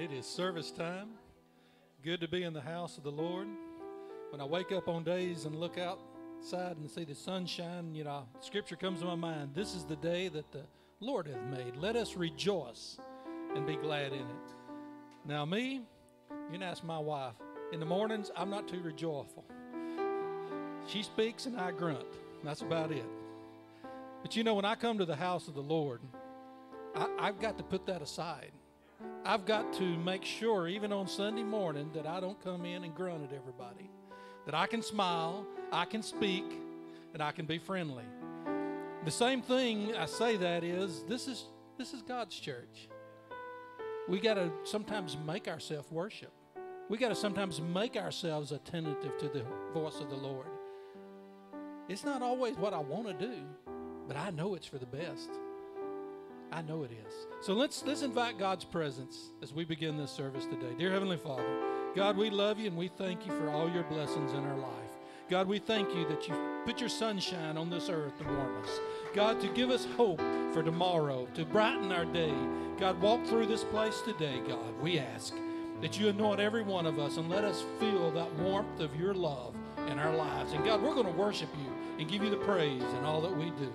It is service time. Good to be in the house of the Lord. When I wake up on days and look outside and see the sunshine, you know, scripture comes to my mind. This is the day that the Lord hath made. Let us rejoice and be glad in it. Now, me, you can ask my wife. In the mornings, I'm not too rejoiceful. She speaks and I grunt. That's about it. But you know, when I come to the house of the Lord, I, I've got to put that aside. I've got to make sure, even on Sunday morning, that I don't come in and grunt at everybody. That I can smile, I can speak, and I can be friendly. The same thing I say that is this is this is God's church. We got to sometimes make ourselves worship. We got to sometimes make ourselves attentive to the voice of the Lord. It's not always what I want to do, but I know it's for the best. I know it is. So let's let's invite God's presence as we begin this service today. Dear Heavenly Father, God, we love you and we thank you for all your blessings in our life. God, we thank you that you put your sunshine on this earth to warm us. God, to give us hope for tomorrow, to brighten our day. God, walk through this place today, God. We ask that you anoint every one of us and let us feel that warmth of your love in our lives. And God, we're going to worship you and give you the praise in all that we do.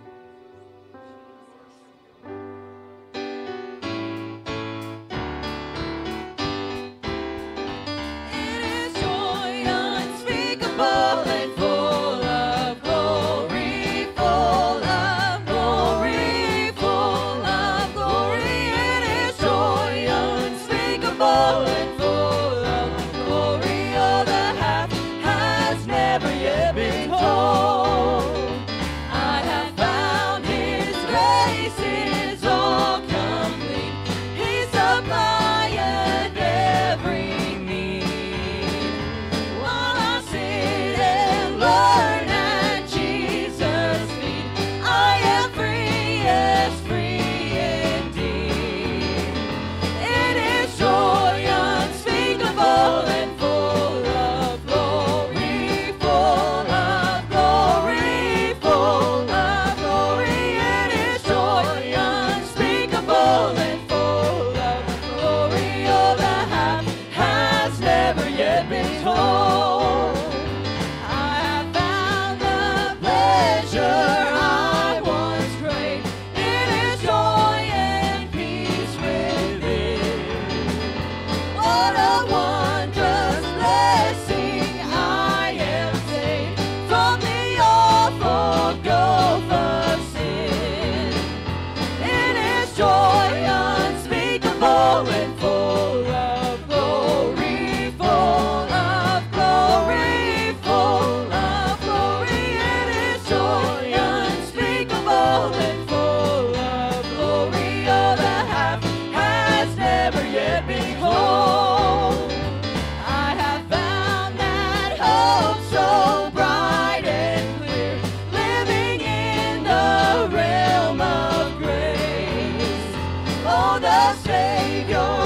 Mighty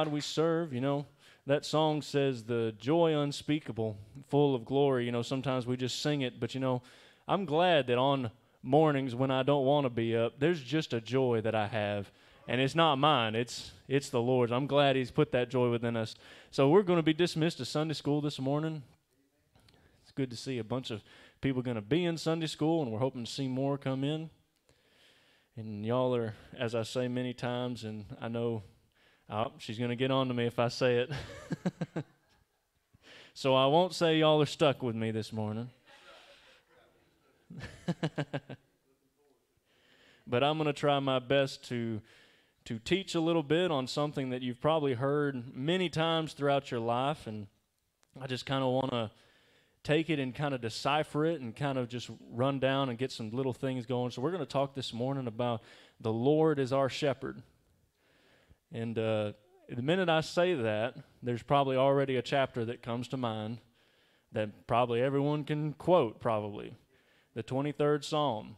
God we serve, you know. That song says the joy unspeakable, full of glory. You know, sometimes we just sing it, but you know, I'm glad that on mornings when I don't want to be up, there's just a joy that I have. And it's not mine, it's, it's the Lord's. I'm glad He's put that joy within us. So we're going to be dismissed to Sunday school this morning. It's good to see a bunch of people going to be in Sunday school, and we're hoping to see more come in. And y'all are, as I say many times, and I know oh, she's going to get on to me if I say it. so I won't say y'all are stuck with me this morning. but I'm going to try my best to to teach a little bit on something that you've probably heard many times throughout your life and I just kind of want to take it and kind of decipher it and kind of just run down and get some little things going. So we're going to talk this morning about the Lord is our shepherd. And uh, the minute I say that, there's probably already a chapter that comes to mind that probably everyone can quote, probably the 23rd Psalm.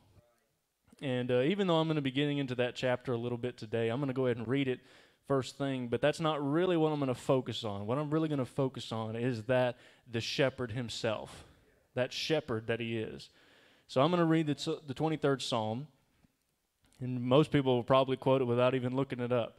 And uh, even though I'm going to be getting into that chapter a little bit today, I'm going to go ahead and read it first thing, but that's not really what I'm going to focus on. What I'm really going to focus on is that the shepherd himself, that shepherd that he is. So I'm going to read the, the 23rd Psalm, and most people will probably quote it without even looking it up.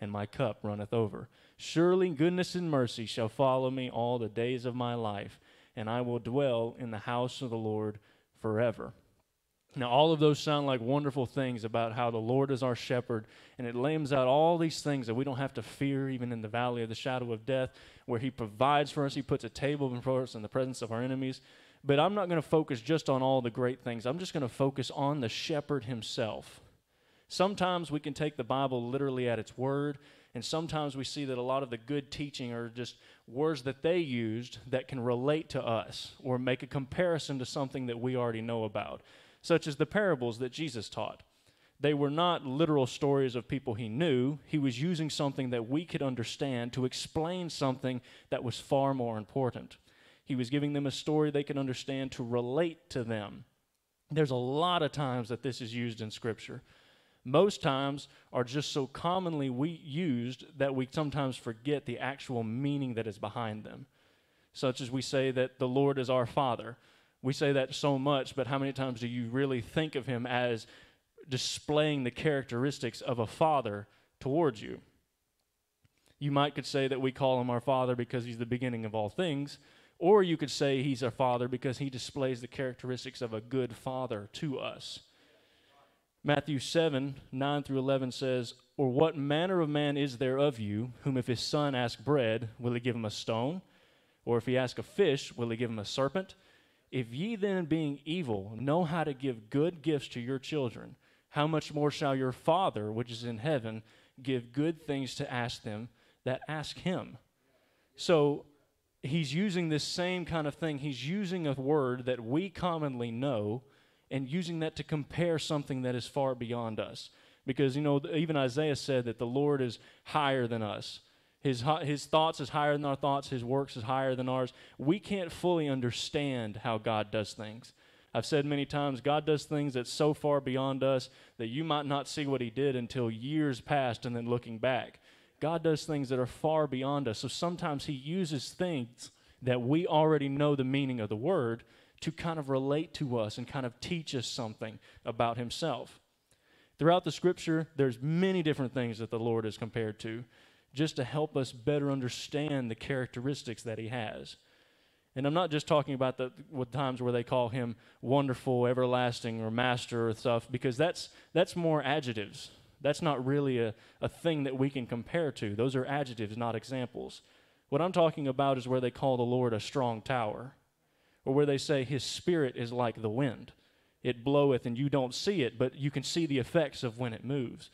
and my cup runneth over. Surely goodness and mercy shall follow me all the days of my life, and I will dwell in the house of the Lord forever. Now, all of those sound like wonderful things about how the Lord is our shepherd, and it lays out all these things that we don't have to fear, even in the valley of the shadow of death, where He provides for us. He puts a table before us in the presence of our enemies. But I'm not going to focus just on all the great things. I'm just going to focus on the shepherd himself. Sometimes we can take the Bible literally at its word, and sometimes we see that a lot of the good teaching are just words that they used that can relate to us or make a comparison to something that we already know about such as the parables that Jesus taught. They were not literal stories of people he knew. He was using something that we could understand to explain something that was far more important. He was giving them a story they could understand to relate to them. There's a lot of times that this is used in Scripture. Most times are just so commonly we used that we sometimes forget the actual meaning that is behind them. Such as we say that the Lord is our Father. We say that so much, but how many times do you really think of him as displaying the characteristics of a father towards you? You might could say that we call him our father because he's the beginning of all things, or you could say he's our father because he displays the characteristics of a good father to us. Matthew 7 9 through 11 says, Or what manner of man is there of you, whom if his son ask bread, will he give him a stone? Or if he ask a fish, will he give him a serpent? If ye then, being evil, know how to give good gifts to your children, how much more shall your Father, which is in heaven, give good things to ask them that ask him? So he's using this same kind of thing. He's using a word that we commonly know and using that to compare something that is far beyond us. Because, you know, even Isaiah said that the Lord is higher than us. His, his thoughts is higher than our thoughts. His works is higher than ours. We can't fully understand how God does things. I've said many times, God does things that's so far beyond us that you might not see what He did until years past and then looking back. God does things that are far beyond us. So sometimes He uses things that we already know the meaning of the word to kind of relate to us and kind of teach us something about Himself. Throughout the scripture, there's many different things that the Lord is compared to just to help us better understand the characteristics that he has. And I'm not just talking about the times where they call him wonderful, everlasting, or master or stuff, because that's that's more adjectives. That's not really a, a thing that we can compare to. Those are adjectives, not examples. What I'm talking about is where they call the Lord a strong tower, or where they say his spirit is like the wind. It bloweth and you don't see it, but you can see the effects of when it moves.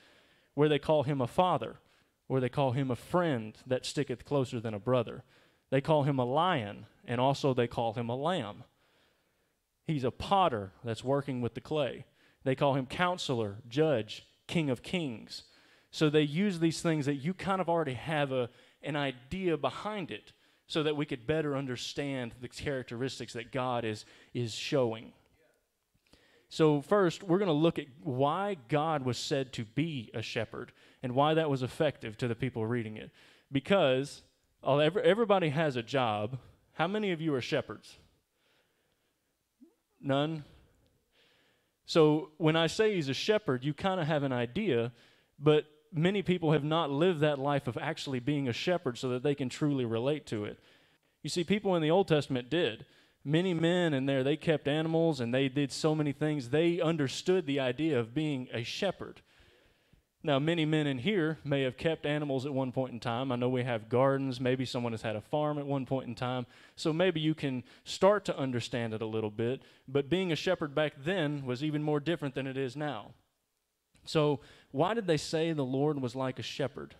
Where they call him a father, or they call him a friend that sticketh closer than a brother. They call him a lion, and also they call him a lamb. He's a potter that's working with the clay. They call him counselor, judge, King of Kings. So they use these things that you kind of already have a, an idea behind it so that we could better understand the characteristics that God is, is showing. So, first, we're going to look at why God was said to be a shepherd and why that was effective to the people reading it. Because everybody has a job. How many of you are shepherds? None? So, when I say he's a shepherd, you kind of have an idea, but many people have not lived that life of actually being a shepherd so that they can truly relate to it. You see, people in the Old Testament did many men in there, they kept animals and they did so many things. They understood the idea of being a shepherd. Now, many men in here may have kept animals at one point in time. I know we have gardens. Maybe someone has had a farm at one point in time. So maybe you can start to understand it a little bit. But being a shepherd back then was even more different than it is now. So, why did they say the Lord was like a shepherd?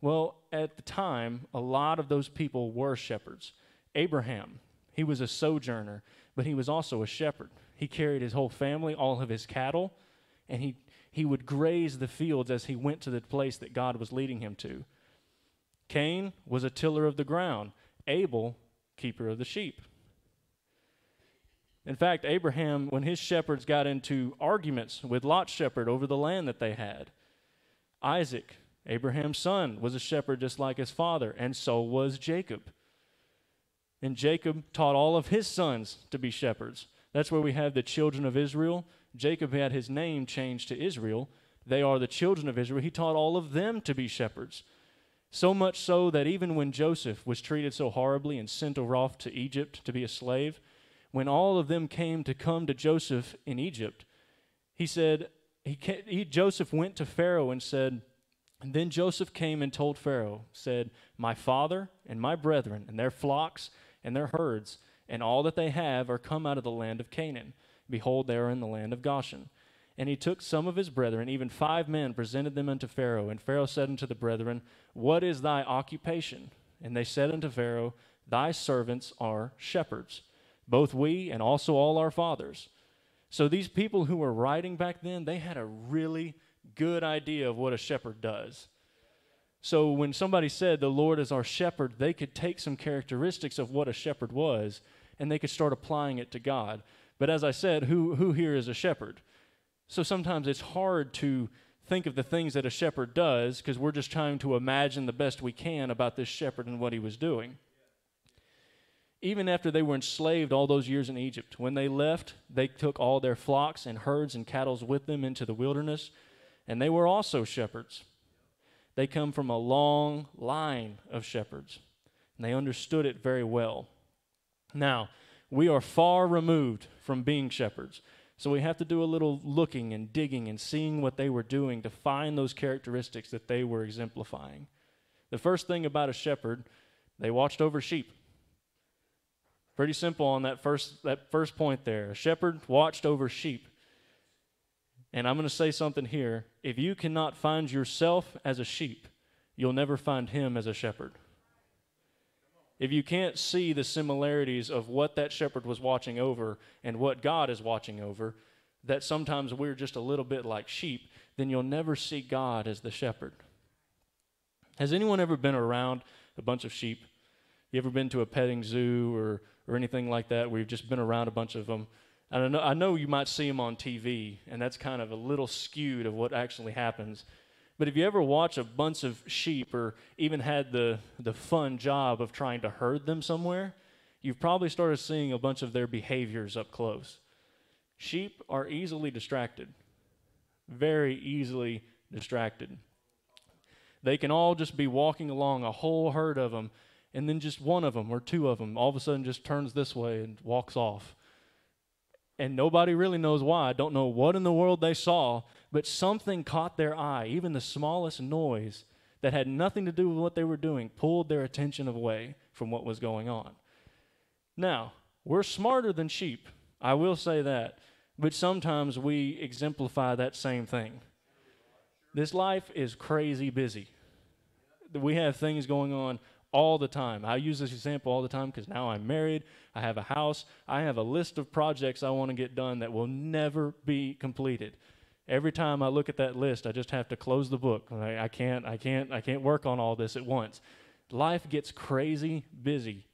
Well, at the time, a lot of those people were shepherds. Abraham, he was a sojourner, but he was also a shepherd. He carried his whole family, all of his cattle, and he, he would graze the fields as he went to the place that God was leading him to. Cain was a tiller of the ground, Abel, keeper of the sheep. In fact, Abraham, when his shepherds got into arguments with Lot's shepherd over the land that they had, Isaac, Abraham's son, was a shepherd just like his father, and so was Jacob. And Jacob taught all of his sons to be shepherds. That's where we have the children of Israel. Jacob had his name changed to Israel. They are the children of Israel. He taught all of them to be shepherds. So much so that even when Joseph was treated so horribly and sent off to Egypt to be a slave, when all of them came to come to Joseph in Egypt, he said, he, he, Joseph went to Pharaoh and said, and then Joseph came and told Pharaoh, said, My father and my brethren and their flocks and their herds, and all that they have are come out of the land of Canaan. Behold, they are in the land of Goshen. And he took some of his brethren, even five men, presented them unto Pharaoh. And Pharaoh said unto the brethren, What is thy occupation? And they said unto Pharaoh, Thy servants are shepherds, both we and also all our fathers. So these people who were writing back then, they had a really good idea of what a shepherd does. So when somebody said the Lord is our shepherd, they could take some characteristics of what a shepherd was and they could start applying it to God. But as I said, who, who here is a shepherd? So sometimes it's hard to think of the things that a shepherd does because we're just trying to imagine the best we can about this shepherd and what he was doing. Even after they were enslaved all those years in Egypt, when they left, they took all their flocks and herds and cattle with them into the wilderness, and they were also shepherds. They come from a long line of shepherds, and they understood it very well. Now, we are far removed from being shepherds. So we have to do a little looking and digging and seeing what they were doing to find those characteristics that they were exemplifying. The first thing about a shepherd, they watched over sheep. Pretty simple on that first that first point there. A shepherd watched over sheep. And I'm going to say something here. If you cannot find yourself as a sheep, you'll never find him as a shepherd. If you can't see the similarities of what that shepherd was watching over and what God is watching over, that sometimes we're just a little bit like sheep, then you'll never see God as the shepherd. Has anyone ever been around a bunch of sheep? You ever been to a petting zoo or, or anything like that you've just been around a bunch of them? I know, I know you might see them on TV, and that's kind of a little skewed of what actually happens. But if you ever watch a bunch of sheep or even had the, the fun job of trying to herd them somewhere, you've probably started seeing a bunch of their behaviors up close. Sheep are easily distracted, very easily distracted. They can all just be walking along, a whole herd of them, and then just one of them or two of them all of a sudden just turns this way and walks off and nobody really knows why. I don't know what in the world they saw, but something caught their eye. Even the smallest noise that had nothing to do with what they were doing pulled their attention away from what was going on. Now, we're smarter than sheep. I will say that. But sometimes we exemplify that same thing. This life is crazy busy. We have things going on all the time. I use this example all the time because now I'm married, I have a house, I have a list of projects I want to get done that will never be completed. Every time I look at that list, I just have to close the book. I, I can't, I can't, I can't work on all this at once. Life gets crazy busy.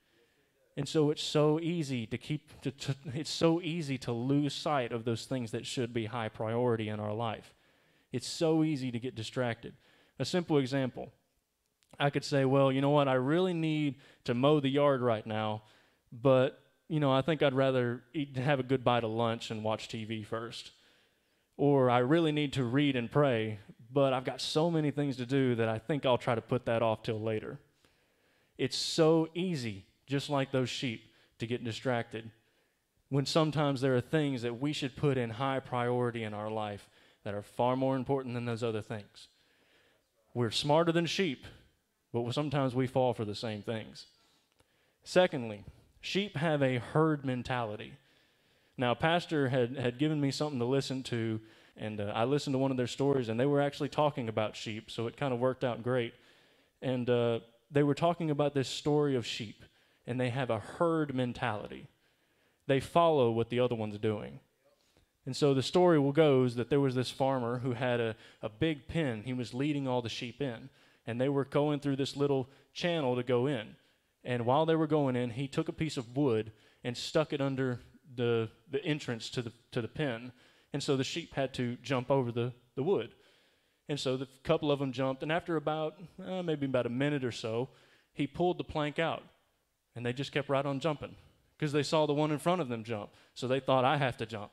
And so it's so easy to keep, to, to, it's so easy to lose sight of those things that should be high priority in our life. It's so easy to get distracted. A simple example I could say, well, you know what, I really need to mow the yard right now, but, you know, I think I'd rather eat, have a good bite of lunch and watch TV first. Or I really need to read and pray, but I've got so many things to do that I think I'll try to put that off till later. It's so easy, just like those sheep, to get distracted when sometimes there are things that we should put in high priority in our life that are far more important than those other things. We're smarter than sheep, but sometimes we fall for the same things. Secondly, sheep have a herd mentality. Now, Pastor had, had given me something to listen to, and uh, I listened to one of their stories, and they were actually talking about sheep, so it kind of worked out great. And uh, they were talking about this story of sheep, and they have a herd mentality. They follow what the other one's doing. And so the story will goes that there was this farmer who had a, a big pen. He was leading all the sheep in and they were going through this little channel to go in. And while they were going in, he took a piece of wood and stuck it under the, the entrance to the, to the pen. And so the sheep had to jump over the, the wood. And so the couple of them jumped, and after about uh, maybe about a minute or so, he pulled the plank out, and they just kept right on jumping because they saw the one in front of them jump. So they thought, I have to jump.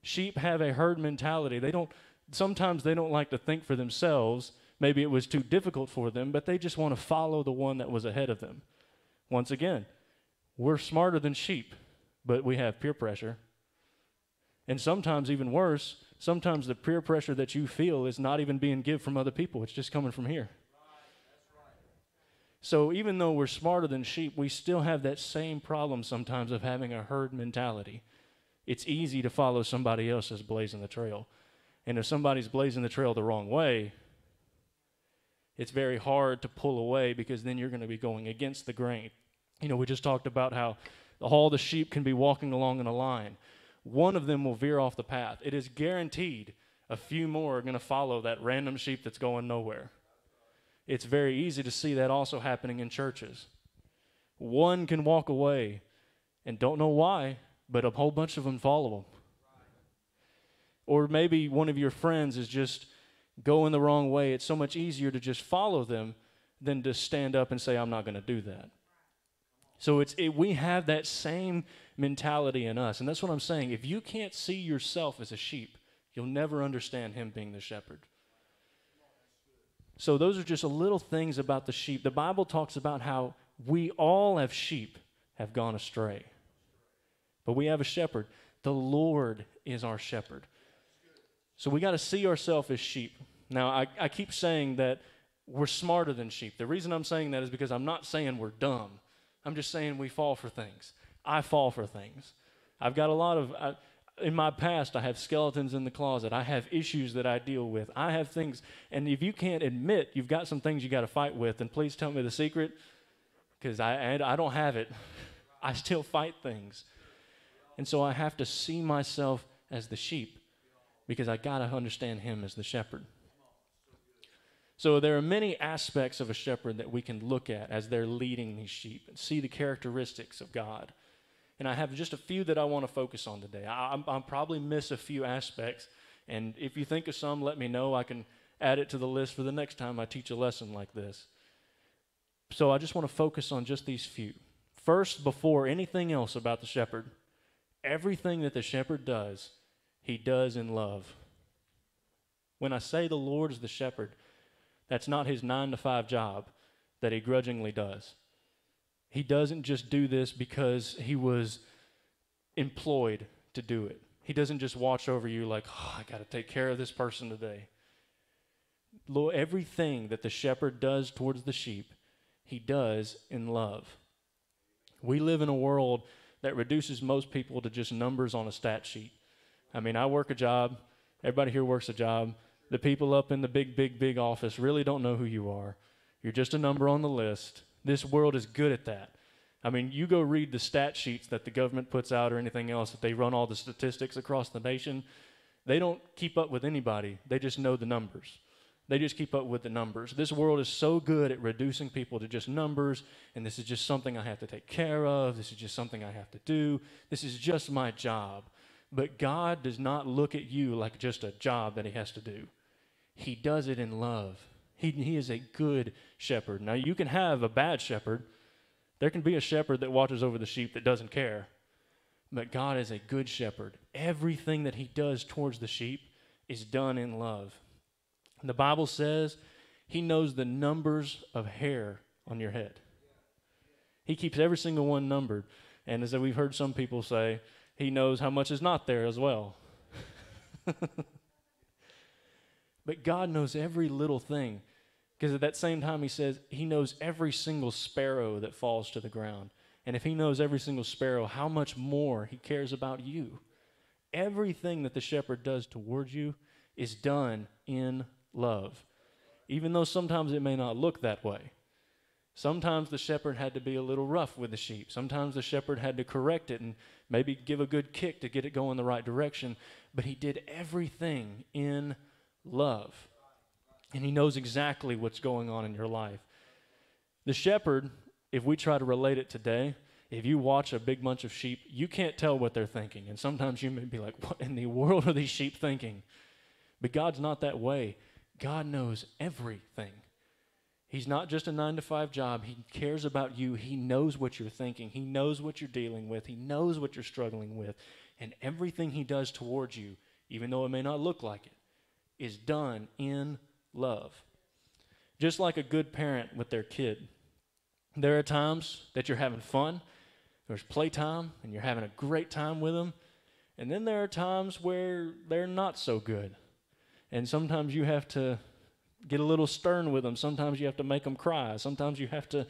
Sheep have a herd mentality. They don't sometimes they don't like to think for themselves Maybe it was too difficult for them, but they just want to follow the one that was ahead of them. Once again, we're smarter than sheep, but we have peer pressure. And sometimes, even worse, sometimes the peer pressure that you feel is not even being given from other people, it's just coming from here. So, even though we're smarter than sheep, we still have that same problem sometimes of having a herd mentality. It's easy to follow somebody else else's blazing the trail. And if somebody's blazing the trail the wrong way, it's very hard to pull away because then you're going to be going against the grain. You know, we just talked about how all the sheep can be walking along in a line. One of them will veer off the path. It is guaranteed a few more are going to follow that random sheep that's going nowhere. It's very easy to see that also happening in churches. One can walk away and don't know why, but a whole bunch of them follow them. Or maybe one of your friends is just going the wrong way, it's so much easier to just follow them than to stand up and say, I'm not going to do that. So it's it, we have that same mentality in us. And that's what I'm saying. If you can't see yourself as a sheep, you'll never understand him being the shepherd. So those are just a little things about the sheep. The Bible talks about how we all have sheep have gone astray. But we have a shepherd. The Lord is our shepherd. So we got to see ourselves as sheep. Now, I, I keep saying that we're smarter than sheep. The reason I'm saying that is because I'm not saying we're dumb. I'm just saying we fall for things. I fall for things. I've got a lot of, I, in my past, I have skeletons in the closet. I have issues that I deal with. I have things, and if you can't admit you've got some things you got to fight with, then please tell me the secret, because I, I don't have it. I still fight things. And so I have to see myself as the sheep because I got to understand him as the shepherd. So there are many aspects of a shepherd that we can look at as they're leading these sheep and see the characteristics of God. And I have just a few that I want to focus on today. I, will probably miss a few aspects, and if you think of some, let me know. I can add it to the list for the next time I teach a lesson like this. So I just want to focus on just these few. First, before anything else about the shepherd, everything that the shepherd does he does in love. When I say the Lord is the shepherd, that's not his nine to five job that he grudgingly does. He doesn't just do this because he was employed to do it. He doesn't just watch over you like, oh, I got to take care of this person today. Lord, everything that the shepherd does towards the sheep, he does in love. We live in a world that reduces most people to just numbers on a stat sheet. I mean, I work a job. Everybody here works a job. The people up in the big, big, big office really don't know who you are. You're just a number on the list. This world is good at that. I mean, you go read the stat sheets that the government puts out or anything else that they run all the statistics across the nation. They don't keep up with anybody, they just know the numbers. They just keep up with the numbers. This world is so good at reducing people to just numbers, and this is just something I have to take care of. This is just something I have to do. This is just my job. But God does not look at you like just a job that He has to do, He does it in love. He, he is a good shepherd. Now, you can have a bad shepherd. There can be a shepherd that watches over the sheep that doesn't care. But God is a good shepherd. Everything that He does towards the sheep is done in love. The Bible says He knows the numbers of hair on your head. He keeps every single one numbered. And as we've heard some people say, He knows how much is not there as well. but God knows every little thing. Because at that same time, He says He knows every single sparrow that falls to the ground. And if He knows every single sparrow, how much more He cares about you. Everything that the shepherd does towards you is done in love, even though sometimes it may not look that way. Sometimes the shepherd had to be a little rough with the sheep. Sometimes the shepherd had to correct it and maybe give a good kick to get it going the right direction. But he did everything in love. And he knows exactly what's going on in your life. The shepherd, if we try to relate it today, if you watch a big bunch of sheep, you can't tell what they're thinking. And sometimes you may be like, what in the world are these sheep thinking? But God's not that way. God knows everything. He's not just a nine to five job. He cares about you. He knows what you're thinking. He knows what you're dealing with. He knows what you're struggling with. And everything He does towards you, even though it may not look like it, is done in love. Just like a good parent with their kid. There are times that you're having fun, there's playtime, and you're having a great time with them. And then there are times where they're not so good. And sometimes you have to get a little stern with them. Sometimes you have to make them cry. Sometimes you have to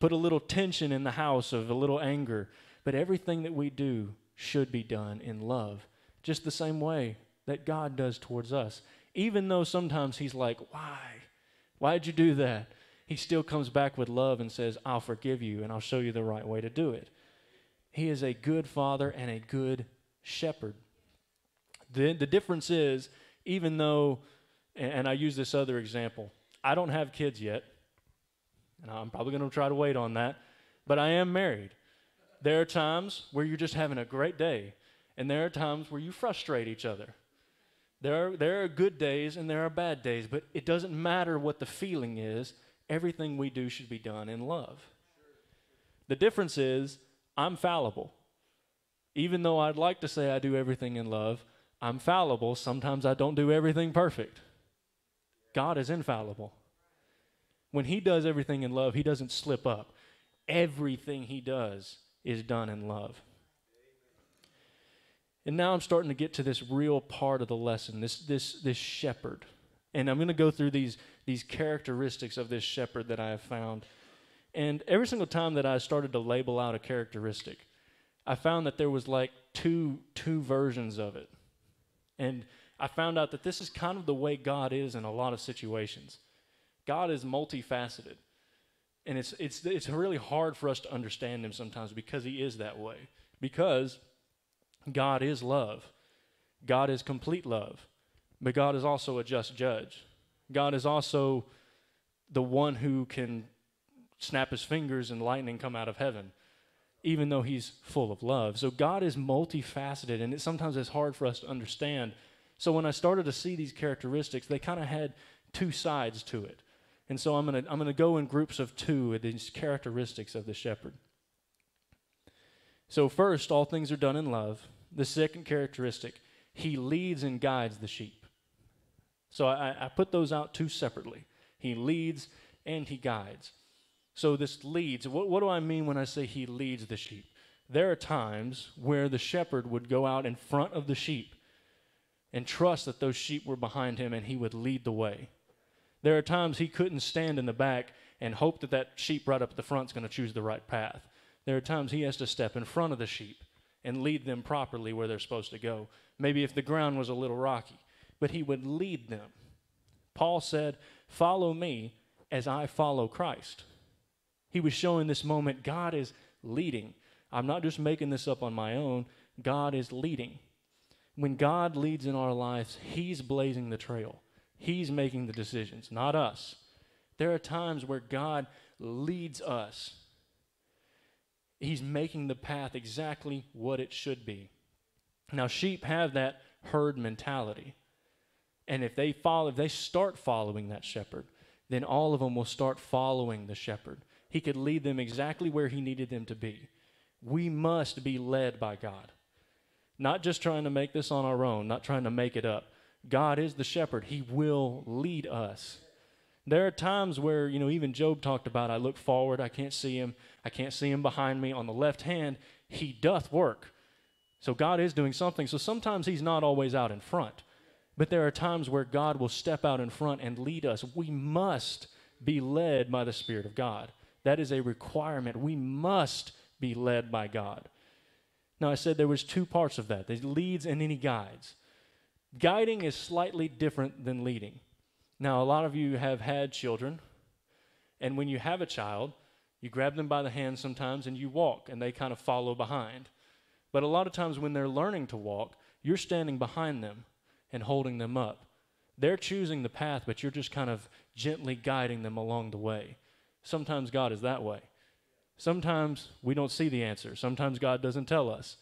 put a little tension in the house of a little anger. But everything that we do should be done in love, just the same way that God does towards us. Even though sometimes He's like, Why? Why'd you do that? He still comes back with love and says, I'll forgive you and I'll show you the right way to do it. He is a good father and a good shepherd. The, the difference is, even though, and I use this other example, I don't have kids yet, and I'm probably going to try to wait on that, but I am married. There are times where you're just having a great day, and there are times where you frustrate each other. There are, there are good days and there are bad days, but it doesn't matter what the feeling is. Everything we do should be done in love. The difference is, I'm fallible. Even though I'd like to say I do everything in love, I'm fallible. Sometimes I don't do everything perfect. God is infallible. When He does everything in love, He doesn't slip up. Everything He does is done in love. And now I'm starting to get to this real part of the lesson, this, this, this shepherd. And I'm going to go through these, these characteristics of this shepherd that I have found. And every single time that I started to label out a characteristic, I found that there was like two, two versions of it. And I found out that this is kind of the way God is in a lot of situations. God is multifaceted. And it's, it's, it's really hard for us to understand him sometimes because he is that way. Because God is love. God is complete love. But God is also a just judge. God is also the one who can snap his fingers and lightning come out of heaven, even though he's full of love. So God is multifaceted, and it sometimes it's hard for us to understand. So when I started to see these characteristics, they kind of had two sides to it. And so I'm going to I'm going to go in groups of two of these characteristics of the shepherd. So first, all things are done in love. The second characteristic, he leads and guides the sheep. So I, I put those out two separately. He leads and he guides. So this leads, what, what do I mean when I say he leads the sheep? There are times where the shepherd would go out in front of the sheep and trust that those sheep were behind him and he would lead the way. There are times he couldn't stand in the back and hope that that sheep right up at the front is going to choose the right path. There are times he has to step in front of the sheep and lead them properly where they're supposed to go. Maybe if the ground was a little rocky, but he would lead them. Paul said, Follow me as I follow Christ. He was showing this moment God is leading. I'm not just making this up on my own, God is leading. When God leads in our lives, He's blazing the trail. He's making the decisions, not us. There are times where God leads us. He's making the path exactly what it should be. Now, sheep have that herd mentality. And if they follow, if they start following that shepherd, then all of them will start following the shepherd. He could lead them exactly where he needed them to be. We must be led by God. Not just trying to make this on our own, not trying to make it up. God is the shepherd. He will lead us. There are times where, you know, even Job talked about I look forward, I can't see him, I can't see him behind me. On the left hand, he doth work. So God is doing something. So sometimes he's not always out in front. But there are times where God will step out in front and lead us. We must be led by the Spirit of God. That is a requirement. We must be led by God. Now I said there was two parts of that. There's leads and then he guides. Guiding is slightly different than leading. Now a lot of you have had children, and when you have a child, you grab them by the hand sometimes and you walk and they kind of follow behind. But a lot of times when they're learning to walk, you're standing behind them and holding them up. They're choosing the path, but you're just kind of gently guiding them along the way. Sometimes God is that way. Sometimes we don't see the answer. Sometimes God doesn't tell us,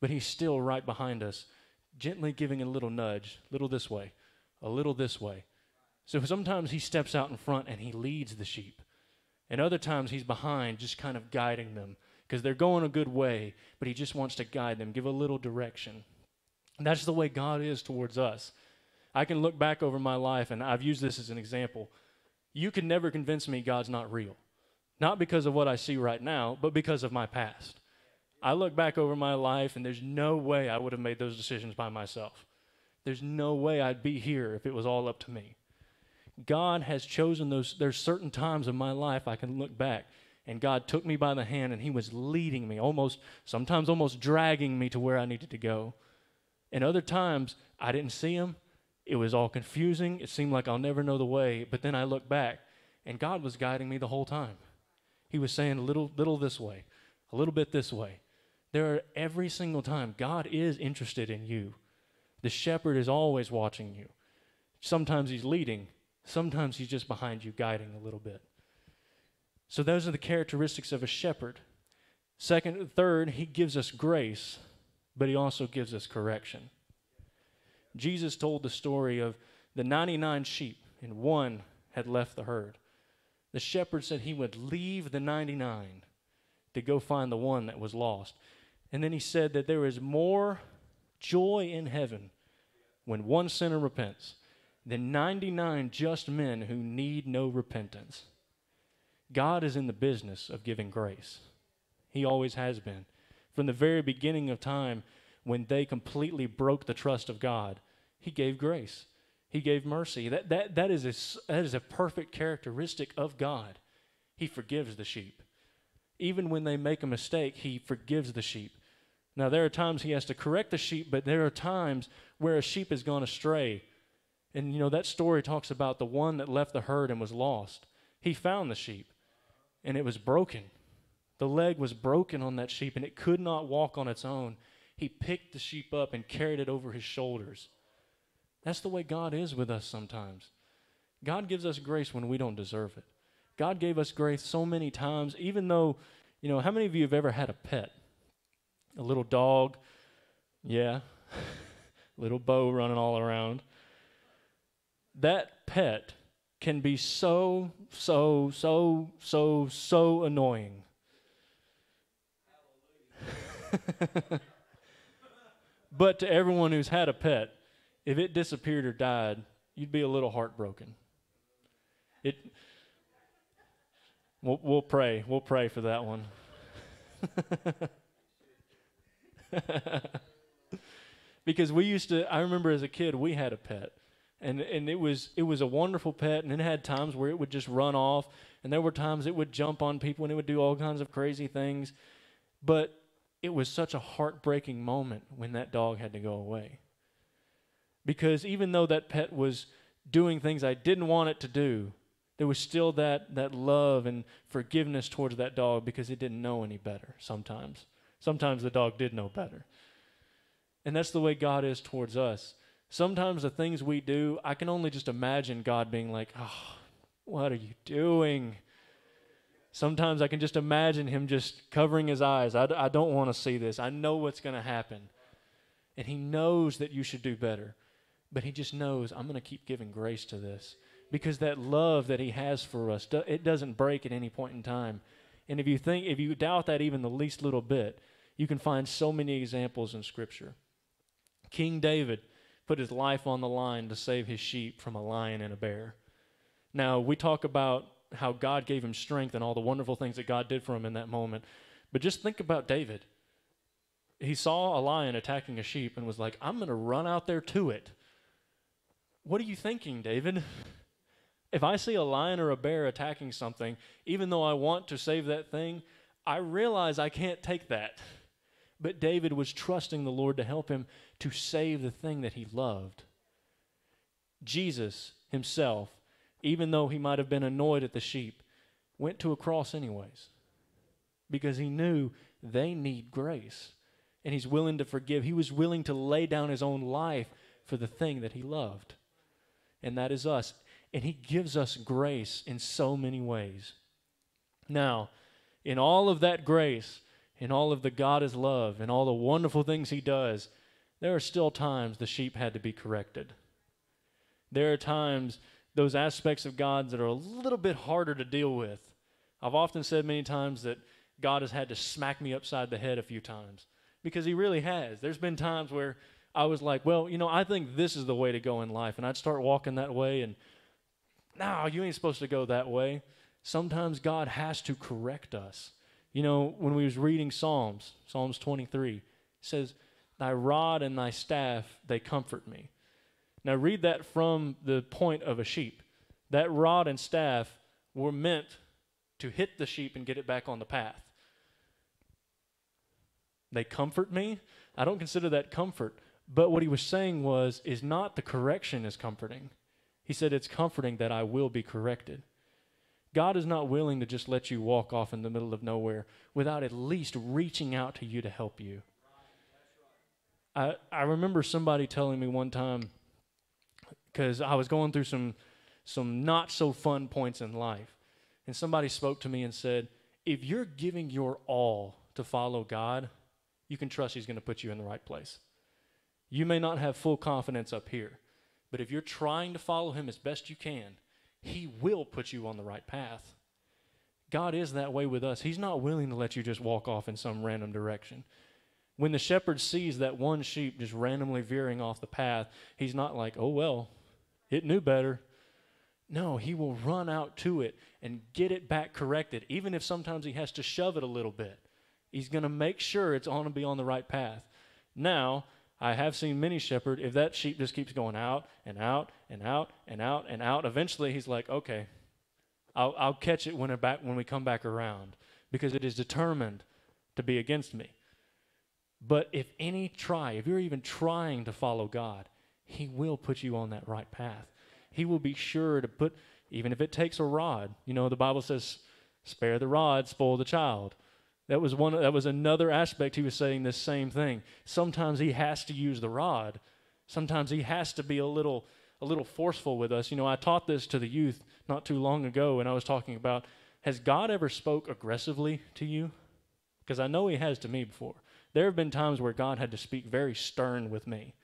but He's still right behind us, gently giving a little nudge, little this way, a little this way. So sometimes He steps out in front and He leads the sheep. And other times He's behind, just kind of guiding them because they're going a good way, but He just wants to guide them, give a little direction. And that's the way God is towards us. I can look back over my life, and I've used this as an example. You can never convince me God's not real. Not because of what I see right now, but because of my past. I look back over my life, and there's no way I would have made those decisions by myself. There's no way I'd be here if it was all up to me. God has chosen those. There's certain times in my life I can look back, and God took me by the hand, and He was leading me, almost, sometimes almost dragging me to where I needed to go. And other times, I didn't see him. It was all confusing. It seemed like I'll never know the way. But then I look back, and God was guiding me the whole time. He was saying a little, little this way, a little bit this way. There are every single time, God is interested in you. The shepherd is always watching you. Sometimes he's leading, sometimes he's just behind you, guiding a little bit. So, those are the characteristics of a shepherd. Second, third, he gives us grace but he also gives us correction. Jesus told the story of the 99 sheep, and one had left the herd. The shepherd said he would leave the 99 to go find the one that was lost. And then he said that there is more joy in heaven when one sinner repents than 99 just men who need no repentance. God is in the business of giving grace. He always has been from the very beginning of time when they completely broke the trust of God, He gave grace. He gave mercy. That, that, that, is a, that is a perfect characteristic of God. He forgives the sheep. Even when they make a mistake, He forgives the sheep. Now, there are times He has to correct the sheep, but there are times where a sheep has gone astray. And, you know, that story talks about the one that left the herd and was lost. He found the sheep, and it was broken. The leg was broken on that sheep and it could not walk on its own. He picked the sheep up and carried it over his shoulders. That's the way God is with us sometimes. God gives us grace when we don't deserve it. God gave us grace so many times, even though, you know, how many of you have ever had a pet? A little dog? Yeah. little bow running all around. That pet can be so, so, so, so, so annoying. but to everyone who's had a pet, if it disappeared or died, you'd be a little heartbroken. It. We'll, we'll pray. We'll pray for that one. because we used to. I remember as a kid, we had a pet, and and it was it was a wonderful pet, and it had times where it would just run off, and there were times it would jump on people and it would do all kinds of crazy things, but it was such a heartbreaking moment when that dog had to go away. Because even though that pet was doing things I didn't want it to do, there was still that, that love and forgiveness towards that dog because it didn't know any better sometimes. Sometimes the dog did know better. And that's the way God is towards us. Sometimes the things we do, I can only just imagine God being like, oh, what are you doing? Sometimes I can just imagine him just covering his eyes. I, I don't want to see this. I know what's going to happen. And he knows that you should do better. But he just knows, I'm going to keep giving grace to this. Because that love that he has for us, it doesn't break at any point in time. And if you think, if you doubt that even the least little bit, you can find so many examples in Scripture. King David put his life on the line to save his sheep from a lion and a bear. Now, we talk about how God gave him strength and all the wonderful things that God did for him in that moment. But just think about David. He saw a lion attacking a sheep and was like, I'm going to run out there to it. What are you thinking, David? If I see a lion or a bear attacking something, even though I want to save that thing, I realize I can't take that. But David was trusting the Lord to help him to save the thing that he loved. Jesus himself, even though he might have been annoyed at the sheep, went to a cross anyways because he knew they need grace and he's willing to forgive. He was willing to lay down his own life for the thing that he loved, and that is us. And he gives us grace in so many ways. Now, in all of that grace, in all of the God is love, and all the wonderful things he does, there are still times the sheep had to be corrected. There are times those aspects of God that are a little bit harder to deal with. I've often said many times that God has had to smack me upside the head a few times because He really has. There's been times where I was like, well, you know, I think this is the way to go in life. And I'd start walking that way, and no, you ain't supposed to go that way. Sometimes God has to correct us. You know, when we was reading Psalms, Psalms 23, says, Thy rod and thy staff, they comfort me. Now, read that from the point of a sheep. That rod and staff were meant to hit the sheep and get it back on the path. They comfort me. I don't consider that comfort. But what he was saying was, is not the correction is comforting. He said, it's comforting that I will be corrected. God is not willing to just let you walk off in the middle of nowhere without at least reaching out to you to help you. I, I remember somebody telling me one time because I was going through some some not so fun points in life, and somebody spoke to me and said, "If you're giving your all to follow God, you can trust He's going to put you in the right place. You may not have full confidence up here, but if you're trying to follow Him as best you can, He will put you on the right path." God is that way with us. He's not willing to let you just walk off in some random direction. When the shepherd sees that one sheep just randomly veering off the path, he's not like, oh, well, it knew better. No, he will run out to it and get it back corrected, even if sometimes he has to shove it a little bit. He's going to make sure it's on to be on the right path. Now, I have seen many shepherd, if that sheep just keeps going out and out and out and out and out, eventually he's like, okay, I'll, I'll catch it when, back, when we come back around because it is determined to be against me. But if any try, if you're even trying to follow God, He will put you on that right path. He will be sure to put, even if it takes a rod. You know, the Bible says, spare the rod, spoil the child. That was one that was another aspect he was saying this same thing. Sometimes he has to use the rod. Sometimes he has to be a little a little forceful with us. You know, I taught this to the youth not too long ago and I was talking about has God ever spoke aggressively to you? Because I know he has to me before. There have been times where God had to speak very stern with me.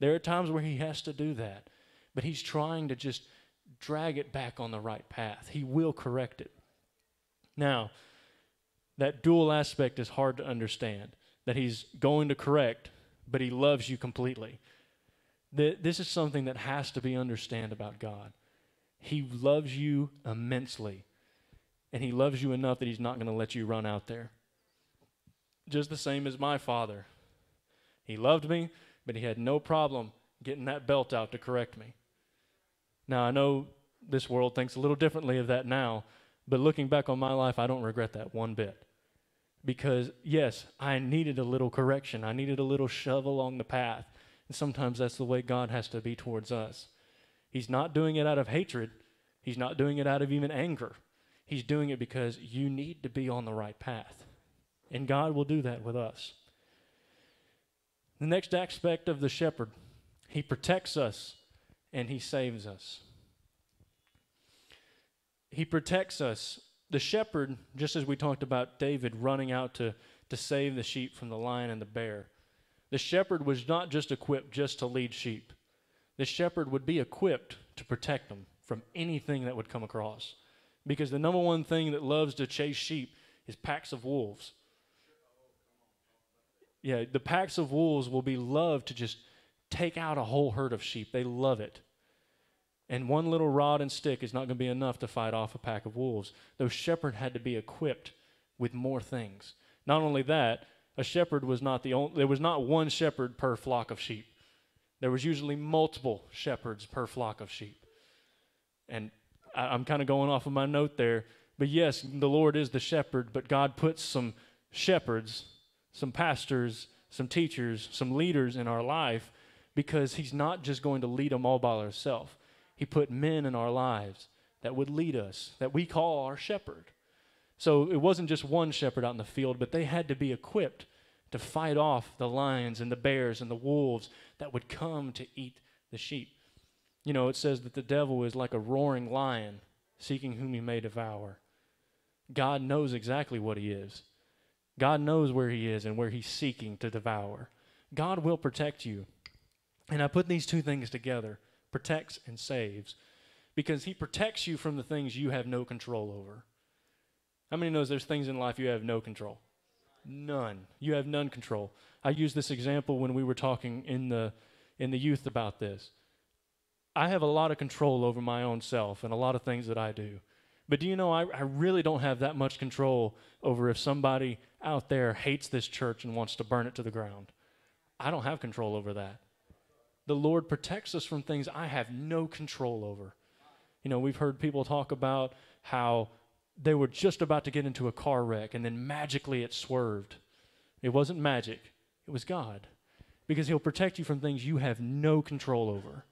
There are times where He has to do that, but He's trying to just drag it back on the right path. He will correct it. Now, that dual aspect is hard to understand that He's going to correct, but He loves you completely. This is something that has to be understood about God. He loves you immensely, and He loves you enough that He's not going to let you run out there just the same as my father. He loved me, but he had no problem getting that belt out to correct me. Now, I know this world thinks a little differently of that now, but looking back on my life, I don't regret that one bit. Because, yes, I needed a little correction, I needed a little shove along the path. And sometimes that's the way God has to be towards us. He's not doing it out of hatred, He's not doing it out of even anger. He's doing it because you need to be on the right path. And God will do that with us. The next aspect of the shepherd, he protects us and he saves us. He protects us. The shepherd, just as we talked about David running out to, to save the sheep from the lion and the bear, the shepherd was not just equipped just to lead sheep. The shepherd would be equipped to protect them from anything that would come across. Because the number one thing that loves to chase sheep is packs of wolves. Yeah, the packs of wolves will be loved to just take out a whole herd of sheep. They love it. And one little rod and stick is not going to be enough to fight off a pack of wolves. Those shepherd had to be equipped with more things. Not only that, a shepherd was not the only there was not one shepherd per flock of sheep. There was usually multiple shepherds per flock of sheep. And I, am kind of going off of my note there. But yes, the Lord is the shepherd, but God puts some shepherds, some pastors, some teachers, some leaders in our life because He's not just going to lead them all by Himself. He put men in our lives that would lead us, that we call our shepherd. So it wasn't just one shepherd out in the field, but they had to be equipped to fight off the lions and the bears and the wolves that would come to eat the sheep. You know, it says that the devil is like a roaring lion seeking whom he may devour. God knows exactly what he is. God knows where he is and where he's seeking to devour. God will protect you. And I put these two things together protects and saves because he protects you from the things you have no control over. How many knows there's things in life you have no control? None. You have none control. I used this example when we were talking in the in the youth about this. I have a lot of control over my own self and a lot of things that I do. But do you know, I, I really don't have that much control over if somebody out there hates this church and wants to burn it to the ground. I don't have control over that. The Lord protects us from things I have no control over. You know, we've heard people talk about how they were just about to get into a car wreck and then magically it swerved. It wasn't magic, it was God. Because He'll protect you from things you have no control over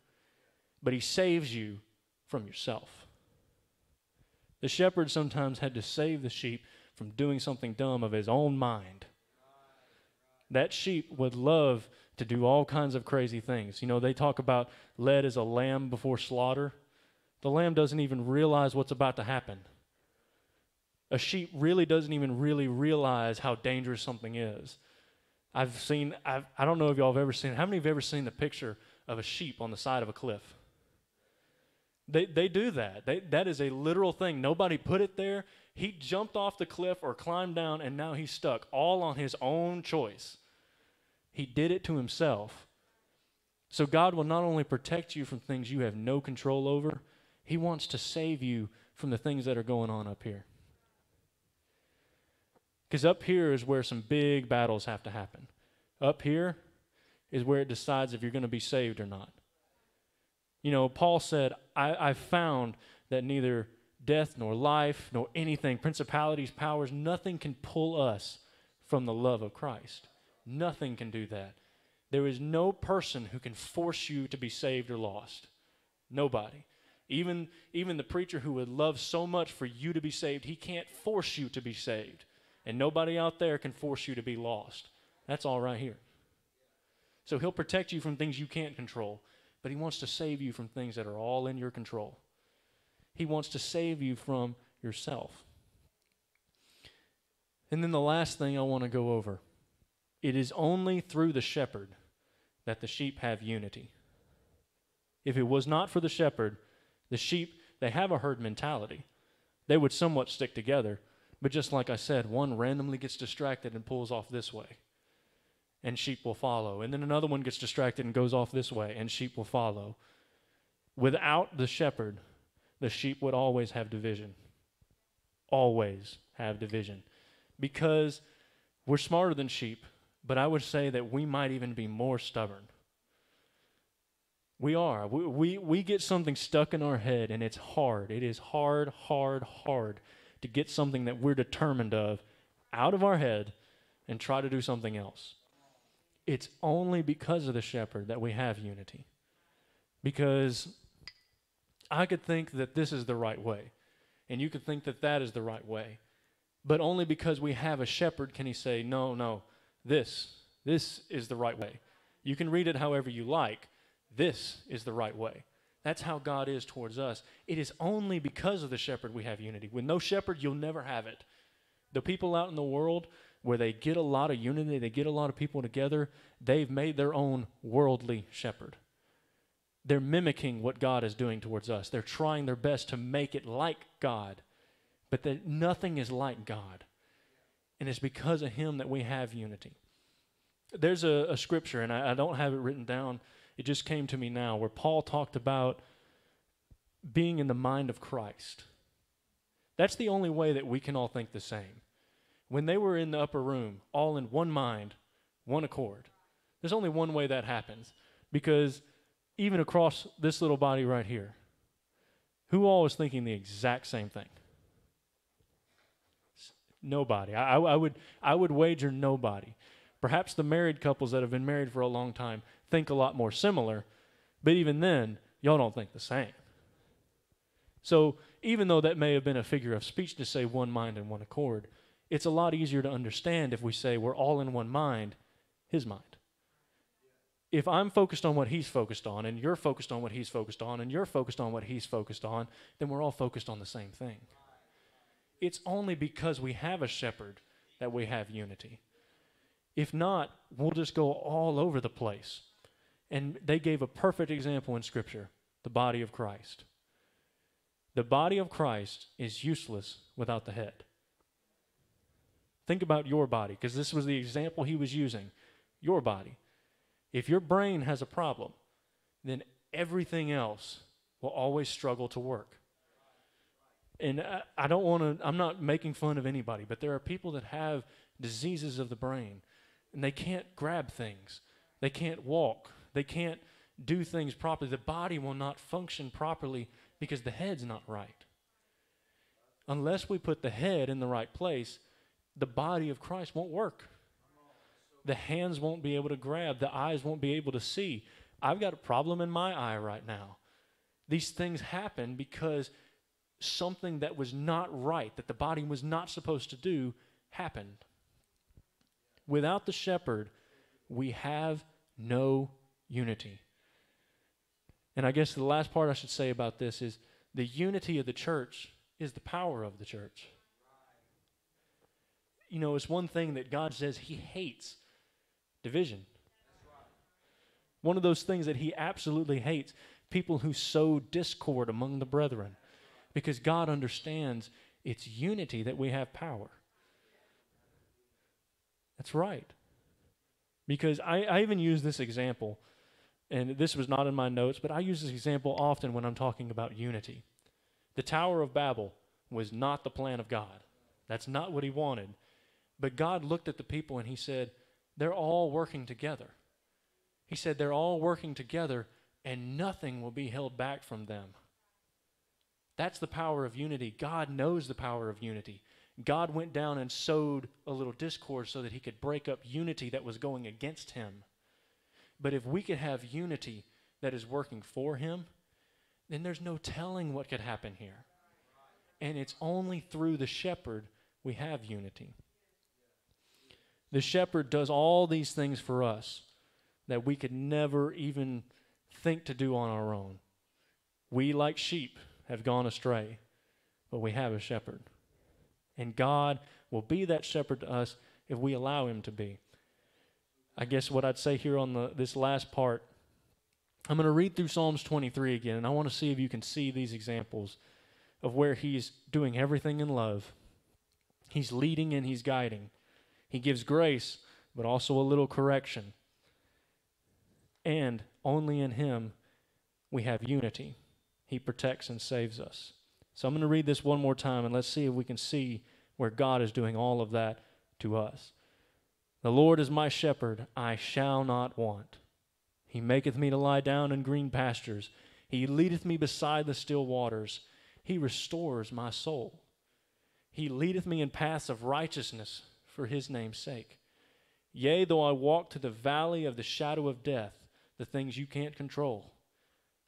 but he saves you from yourself. The shepherd sometimes had to save the sheep from doing something dumb of his own mind. That sheep would love to do all kinds of crazy things. You know, they talk about led as a lamb before slaughter. The lamb doesn't even realize what's about to happen. A sheep really doesn't even really realize how dangerous something is. I've seen, I've, I don't know if y'all have ever seen, how many have ever seen the picture of a sheep on the side of a cliff? They, they do that. They, that is a literal thing. Nobody put it there. He jumped off the cliff or climbed down, and now he's stuck, all on his own choice. He did it to himself. So God will not only protect you from things you have no control over, He wants to save you from the things that are going on up here. Because up here is where some big battles have to happen. Up here is where it decides if you're going to be saved or not. You know, Paul said, I, I found that neither death nor life nor anything, principalities, powers, nothing can pull us from the love of Christ. Nothing can do that. There is no person who can force you to be saved or lost. Nobody. Even, even the preacher who would love so much for you to be saved, he can't force you to be saved. And nobody out there can force you to be lost. That's all right here. So he'll protect you from things you can't control but He wants to save you from things that are all in your control. He wants to save you from yourself. And then the last thing I want to go over it is only through the shepherd that the sheep have unity. If it was not for the shepherd, the sheep, they have a herd mentality. They would somewhat stick together, but just like I said, one randomly gets distracted and pulls off this way and sheep will follow. And then another one gets distracted and goes off this way, and sheep will follow. Without the shepherd, the sheep would always have division. Always have division. Because we're smarter than sheep, but I would say that we might even be more stubborn. We are. We, we, we get something stuck in our head, and it's hard. It is hard, hard, hard to get something that we're determined of out of our head and try to do something else. It's only because of the shepherd that we have unity. Because I could think that this is the right way, and you could think that that is the right way. But only because we have a shepherd can he say, No, no, this, this is the right way. You can read it however you like. This is the right way. That's how God is towards us. It is only because of the shepherd we have unity. With no shepherd, you'll never have it. The people out in the world where they get a lot of unity, they get a lot of people together, they've made their own worldly shepherd. They're mimicking what God is doing towards us. They're trying their best to make it like God, but that nothing is like God. And it's because of Him that we have unity. There's a, a scripture, and I, I don't have it written down, it just came to me now, where Paul talked about being in the mind of Christ. That's the only way that we can all think the same. When they were in the upper room, all in one mind, one accord, there's only one way that happens. Because even across this little body right here, who all is thinking the exact same thing? Nobody. I, I, would, I would wager nobody. Perhaps the married couples that have been married for a long time think a lot more similar, but even then, y'all don't think the same. So, even though that may have been a figure of speech to say one mind and one accord, it's a lot easier to understand if we say we're all in one mind, his mind. If I'm focused on what he's focused on, and you're focused on what he's focused on, and you're focused on what he's focused on, then we're all focused on the same thing. It's only because we have a shepherd that we have unity. If not, we'll just go all over the place. And they gave a perfect example in Scripture the body of Christ. The body of Christ is useless without the head. Think about your body, because this was the example he was using. Your body. If your brain has a problem, then everything else will always struggle to work. And I, I don't want to, I'm not making fun of anybody, but there are people that have diseases of the brain and they can't grab things, they can't walk, they can't do things properly. The body will not function properly because the head's not right. Unless we put the head in the right place, the body of Christ won't work. The hands won't be able to grab, the eyes won't be able to see. I've got a problem in my eye right now. These things happen because something that was not right, that the body was not supposed to do, happened. Without the shepherd, we have no unity. And I guess the last part I should say about this is the unity of the church is the power of the church. You know, it's one thing that God says He hates division. One of those things that He absolutely hates people who sow discord among the brethren because God understands it's unity that we have power. That's right. Because I, I even use this example, and this was not in my notes, but I use this example often when I'm talking about unity. The Tower of Babel was not the plan of God, that's not what He wanted. But God looked at the people and He said, They're all working together. He said, They're all working together, and nothing will be held back from them. That's the power of unity. God knows the power of unity. God went down and sowed a little discord so that he could break up unity that was going against him. But if we could have unity that is working for him, then there's no telling what could happen here. And it's only through the shepherd we have unity. The shepherd does all these things for us that we could never even think to do on our own. We, like sheep, have gone astray, but we have a shepherd. And God will be that shepherd to us if we allow him to be. I guess what I'd say here on the, this last part, I'm going to read through Psalms 23 again, and I want to see if you can see these examples of where he's doing everything in love. He's leading and he's guiding. He gives grace, but also a little correction. And only in him we have unity. He protects and saves us. So I'm going to read this one more time and let's see if we can see where God is doing all of that to us. The Lord is my shepherd, I shall not want. He maketh me to lie down in green pastures. He leadeth me beside the still waters. He restores my soul. He leadeth me in paths of righteousness for his name's sake. Yea, though I walk to the valley of the shadow of death, the things you can't control,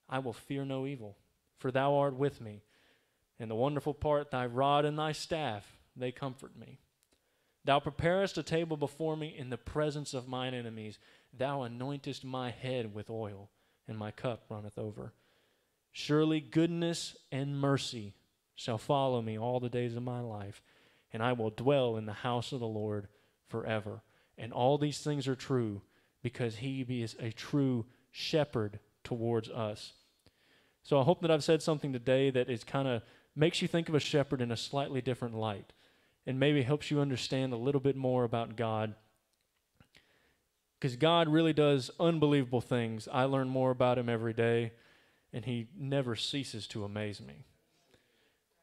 I will fear no evil, for thou art with me. And the wonderful part, thy rod and thy staff, they comfort me. Thou preparest a table before me in the presence of mine enemies. Thou anointest my head with oil, and my cup runneth over. Surely goodness and mercy shall follow me all the days of my life, and I will dwell in the house of the Lord forever. And all these things are true because he is a true shepherd towards us. So I hope that I've said something today that is kind of makes you think of a shepherd in a slightly different light and maybe helps you understand a little bit more about God. Because God really does unbelievable things. I learn more about Him every day, and He never ceases to amaze me.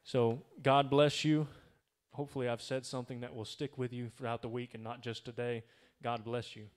So, God bless you. Hopefully, I've said something that will stick with you throughout the week and not just today. God bless you.